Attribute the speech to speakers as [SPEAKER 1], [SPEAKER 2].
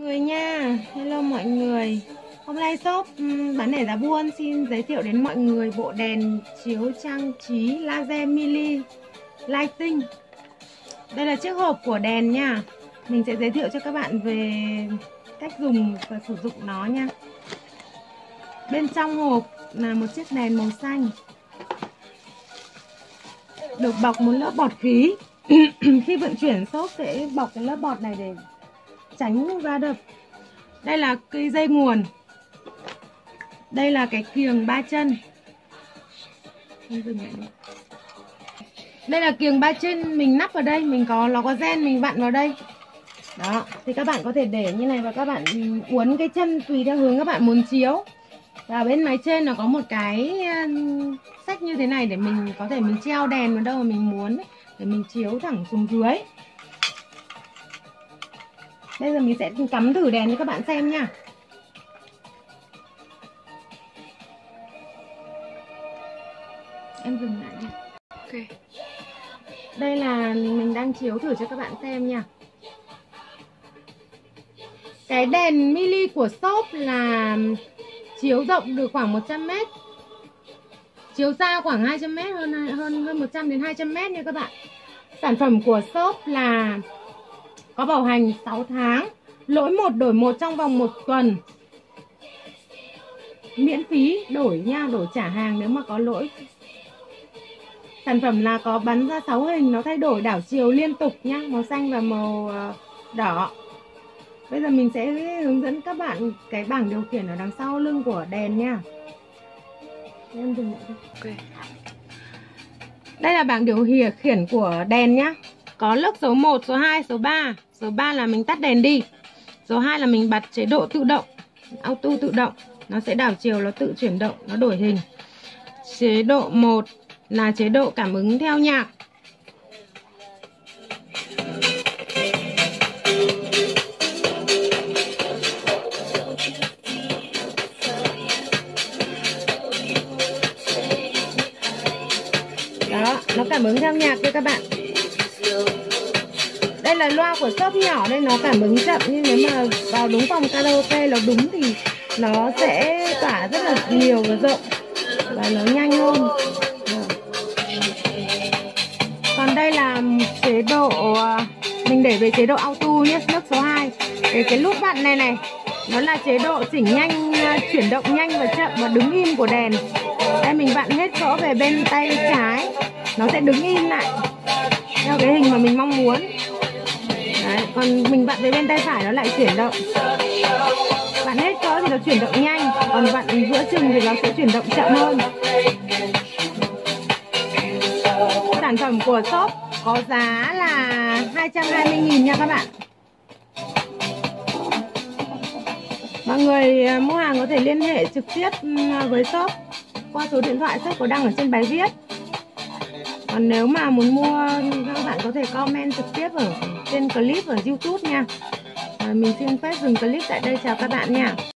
[SPEAKER 1] người nha, hello mọi người. Hôm nay shop ừ, bán lẻ giá buôn xin giới thiệu đến mọi người bộ đèn chiếu trang trí laser mini lighting. Đây là chiếc hộp của đèn nha. Mình sẽ giới thiệu cho các bạn về cách dùng và sử dụng nó nha. Bên trong hộp là một chiếc đèn màu xanh. Được bọc một lớp bọt khí. Khi vận chuyển, shop sẽ bọc cái lớp bọt này để tránh va đập đây là cây dây nguồn. Đây là cái kiềng ba chân. Đây là kiềng ba chân mình nắp vào đây, mình có, nó có gen, mình vặn vào đây. Đó, thì các bạn có thể để như này và các bạn uốn cái chân tùy theo hướng các bạn muốn chiếu. Và bên máy trên nó có một cái ờ, sách như thế này để mình có thể mình treo đèn vào đâu mà mình muốn để mình chiếu thẳng xuống dưới. Bây giờ mình sẽ cắm thử đèn cho các bạn xem nha. Em dừng lại đi Ok. Đây là mình đang chiếu thử cho các bạn xem nha. Cái đèn mini của shop là chiếu rộng được khoảng 100m Chiếu xa khoảng 200m hơn hơn hơn 100 đến 200m nha các bạn. Sản phẩm của shop là có bảo hành 6 tháng Lỗi một đổi một trong vòng một tuần. Miễn phí đổi nha Đổi trả hàng nếu mà có lỗi. Sản phẩm là có bắn ra 6 hình Nó thay đổi đảo chiều liên tục nha Màu xanh và màu ờ, đỏ. Bây giờ mình sẽ hướng dẫn các bạn Cái bảng điều khiển ở đằng sau lưng của đèn nha. Em dừng lại okay. Đây là bảng điều khiển của đèn nhá. Có lớp số 1, số 2, số 3 Số 3 là mình tắt đèn đi. Số 2 là mình bật chế độ tự động Auto tự động. Nó sẽ đảo chiều, nó tự chuyển động, nó đổi hình. Chế độ 1 là chế độ cảm ứng theo nhạc. Đó, nó cảm ứng theo nhạc cho các bạn là loa của shop nhỏ nên nó cảm ứng chậm, nhưng nếu mà vào đúng phòng karaoke nó đúng thì nó sẽ tỏa rất là nhiều và rộng và nó nhanh hơn. Vâng. Còn đây là chế độ à, mình để về chế độ auto nhé, nước số 2 cái cái nút vặn này này, nó là chế độ chỉnh nhanh à, chuyển động nhanh và chậm và đứng im của đèn. Đây, mình vặn hết chỗ về bên tay trái, nó sẽ đứng im lại theo cái hình mà mình mong muốn. Đấy, còn mình vặn với bên tay phải nó lại chuyển động. Vặn hết cỡ thì nó chuyển động nhanh Còn vặn giữa chừng thì nó sẽ chuyển động chậm hơn. Sản phẩm của shop có giá là 220.000 nha các bạn. Mọi người à, mua hàng có thể liên hệ trực tiếp ừ, với shop qua số điện thoại shop có đăng ở trên bài viết còn nếu mà muốn mua các bạn có thể comment trực tiếp ở trên clip ở youtube nha. Mình xin phép dừng clip tại đây, chào các bạn nha.